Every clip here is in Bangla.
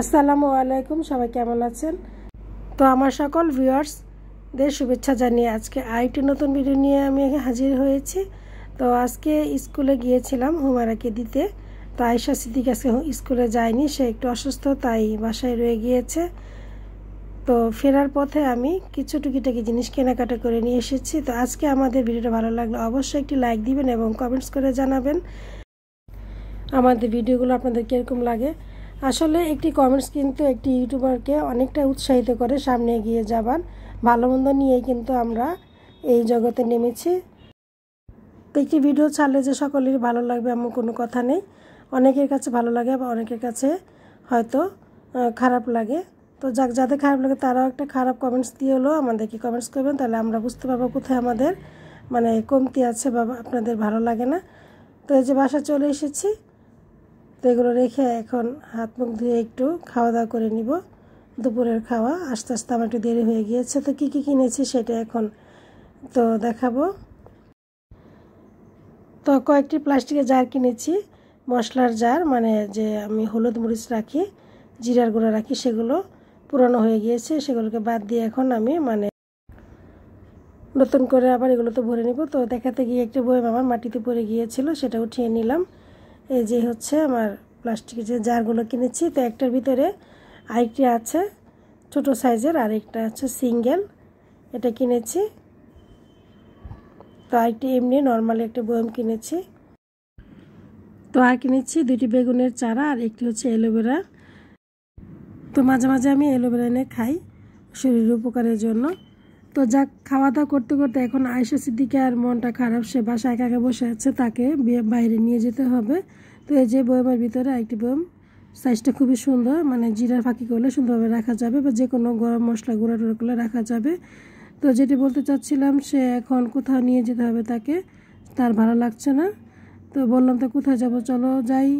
আসসালামু আলাইকুম, সবাই কেমন আছেন? তো আমার সকল ভিউয়ার্সদের শুভেচ্ছা জানিয়ে আজকে আরেকটি নতুন ভিডিও নিয়ে আমি হাজির হয়েছি। তো আজকে স্কুলে গিয়েছিলাম হুমারাকে দিতে। তো আয়সা সিদ্দিক আজকে স্কুলে যায়নি, সে একটু অসুস্থ, তাই বাসায় রয়ে গিয়েছে। তো ফেরার পথে আমি কিছু টুকিটাকি জিনিস কেনাকাটা করে নিয়ে এসেছি। তো আজকে আমাদের ভিডিওটা ভালো লাগলে অবশ্যই একটি লাইক দিবেন এবং কমেন্টস করে জানাবেন। আমাদের ভিডিওগুলো আপনাদের কীরকম লাগে? আসলে একটি কমেন্টস কিন্তু একটি ইউটিউবারকে অনেকটা উৎসাহিত করে সামনে এগিয়ে যাবার ভালো মন্দ নিয়েই কিন্তু আমরা এই জগতে নেমেছি। তো একটি ভিডিও ছাড়লে যে সকলেরই ভালো লাগবে এমন কোনো কথা নেই। অনেকের কাছে ভালো লাগে বা অনেকের কাছে হয়তো খারাপ লাগে। তো যাক, যাদের খারাপ লাগে তারাও একটা খারাপ কমেন্টস দিয়ে হলেও আমাদেরকে কমেন্টস করবেন। তাহলে আমরা বুঝতে পারব কোথায় আমাদের মানে কমতি আছে বা আপনাদের ভালো লাগে না। তো এই যে বাসা চলে এসেছি। তো এগুলো রেখে এখন হাত মুখ ধুয়ে একটু খাওয়া দাওয়া করে নিব। দুপুরের খাওয়া আস্তে আস্তে আমার একটু দেরি হয়ে গিয়েছে। তো কী কী কিনেছি সেটা এখন তো দেখাবো। তো কয়েকটি প্লাস্টিকের জার কিনেছি। মশলার জার মানে যে আমি হলুদ মরিচ রাখি, জিরার গুঁড়া রাখি, সেগুলো পুরনো হয়ে গিয়েছে। সেগুলোকে বাদ দিয়ে এখন আমি মানে নতুন করে আবার এগুলো তো ভরে নিব। তো দেখাতে গিয়ে একটি বইম আমার মাটিতে পড়ে গিয়েছিল, সেটা উঠিয়ে নিলাম। এই যে হচ্ছে আমার প্লাস্টিকের যে জারগুলো কিনেছি, তো একটার ভিতরে আরেকটি আছে, ছোট সাইজের আর একটা আছে সিঙ্গেল। এটা কিনেছি। তো আরেকটি এমনি নর্মালি একটা বয়ম কিনেছি। তো আর কিনেছি দুটি বেগুনের চারা আর একটি হচ্ছে অ্যালোভেরা। তো মাঝে মাঝে আমি অ্যালোভেরা এনে খাই শরীরের উপকারের জন্য। তো যাক খাওয়া দাওয়া করতে করতে এখন আয়সা সিদ্দিকে আর মনটা খারাপ, সে বাসায় একা একা বসে আছে, তাকে বাইরে নিয়ে যেতে হবে। তো এই যে বয়মের ভিতরে একটি বয়ম সাইজটা খুবই সুন্দর মানে জিরার ফাঁকি করলে সুন্দরভাবে রাখা যাবে বা যে কোনো গরম মশলা গুঁড়া টুড়া করলে রাখা যাবে। তো যেটি বলতে চাচ্ছিলাম, সে এখন কোথাও নিয়ে যেতে হবে তাকে, তার ভালো লাগছে না। তো বললাম, তো কোথায় যাব? চলো যাই।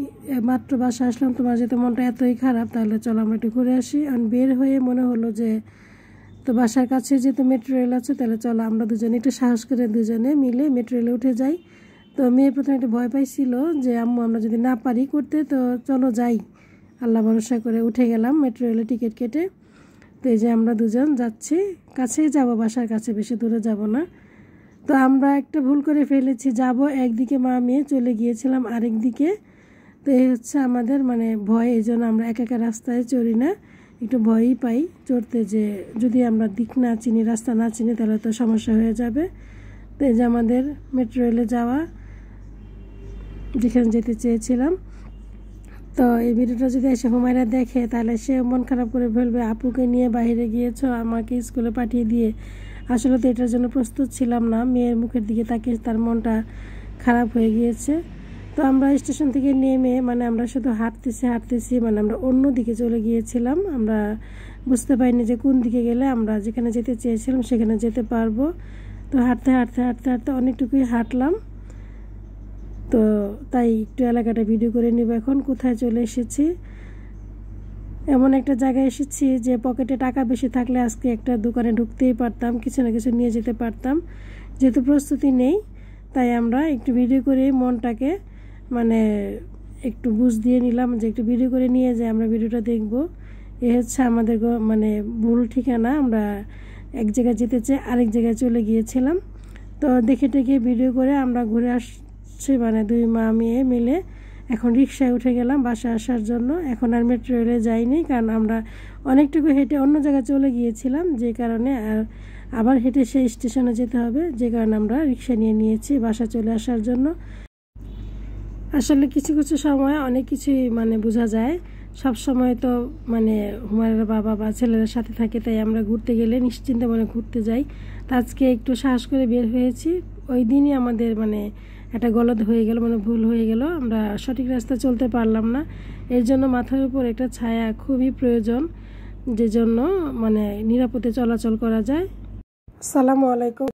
মাত্র বাসা আসলাম, তোমার যেতে মনটা এতই খারাপ, তাহলে চলো আমরা একটু ঘুরে আসি। আর বের হয়ে মনে হলো যে তো বাসার কাছে যেহেতু মেট্রো রেল আছে, তাহলে চলো আমরা দুজনে একটু সাহস করে দুজনে মিলে মেট্রো রেলে উঠে যাই। তো মেয়ে প্রথমে একটু ভয় পাইছিল যে, আম্মু, আমরা যদি না পারি করতে, তো চলো যাই। আল্লাহ ভরসা করে উঠে গেলাম মেট্রো রেলে টিকিট কেটে। তো এই যে আমরা দুজন যাচ্ছি কাছেই যাব, বাসার কাছে, বেশি দূরে যাব না। তো আমরা একটা ভুল করে ফেলেছি, যাব একদিকে মা, মেয়ে, চলে গিয়েছিলাম আরেক দিকে। তো এই হচ্ছে আমাদের মানে ভয়, এই জন্য আমরা একা একা রাস্তায় চড়ি না। একটু ভয়ই পাই চড়তে যে যদি আমরা দিক না চিনি, রাস্তা না চিনি, তাহলে তো সমস্যা হয়ে যাবে। তো যে আমাদের মেট্রো রেলে যাওয়া, যেখানে যেতে চেয়েছিলাম। তো এই ভিডিওটা যদি এসে হুমায়রা দেখে, তাহলে সে মন খারাপ করে ফেলবে, আপুকে নিয়ে বাইরে গিয়েছো, আমাকে স্কুলে পাঠিয়ে দিয়ে। আসলে তো এটার জন্য প্রস্তুত ছিলাম না, মেয়ের মুখের দিকে তাকে তার মনটা খারাপ হয়ে গিয়েছে। তো আমরা স্টেশন থেকে নেমে মানে আমরা শুধু হাঁটতেছি হাঁটতেছি মানে আমরা অন্য দিকে চলে গিয়েছিলাম। আমরা বুঝতে পারিনি যে কোন দিকে গেলে আমরা যেখানে যেতে চেয়েছিলাম সেখানে যেতে পারব। তো হাঁটতে হাঁটতে হাঁটতে হাঁটতে অনেকটুকুই হাঁটলাম। তো তাই একটু এলাকাটা ভিডিও করে নিব এখন, কোথায় চলে এসেছি। এমন একটা জায়গায় এসেছি যে পকেটে টাকা বেশি থাকলে আজকে একটা দোকানে ঢুকতেই পারতাম, কিছু না কিছু নিয়ে যেতে পারতাম। যেহেতু প্রস্তুতি নেই, তাই আমরা একটু ভিডিও করে মনটাকে মানে একটু বুঝ দিয়ে নিলাম যে একটু ভিডিও করে নিয়ে যে আমরা ভিডিওটা দেখব। এ হচ্ছে আমাদের মানে ভুল ঠিকানা, আমরা এক জায়গায় যেতে চেয়ে আরেক জায়গায় চলে গিয়েছিলাম। তো দেখে টেকে ভিডিও করে আমরা ঘুরে আসছি মানে দুই মা মেয়ে মিলে। এখন রিক্সায় উঠে গেলাম বাসায় আসার জন্য। এখন আর মেট্রো রেলে যাইনি, কারণ আমরা অনেকটুকু হেঁটে অন্য জায়গায় চলে গিয়েছিলাম, যে কারণে আর আবার হেঁটে সেই স্টেশনে যেতে হবে, যে কারণে আমরা রিক্সা নিয়ে নিয়েছি বাসা চলে আসার জন্য। আসলে কিছু কিছু সময় অনেক কিছুই মানে বোঝা যায়। সব সময় তো মানে হুমায়ুর বাবা বা ছেলেদের সাথে থাকে, তাই আমরা ঘুরতে গেলে নিশ্চিন্তে মনে ঘুরতে যাই। তা আজকে একটু সাহস করে বের হয়েছি। ওই দিনই আমাদের মানে একটা গলদ হয়ে গেল মানে ভুল হয়ে গেল। আমরা সঠিক রাস্তা চলতে পারলাম না। এর জন্য মাথার উপর একটা ছায়া খুবই প্রয়োজন, যে জন্য মানে নিরাপদে চলাচল করা যায়। সালামু আলাইকুম।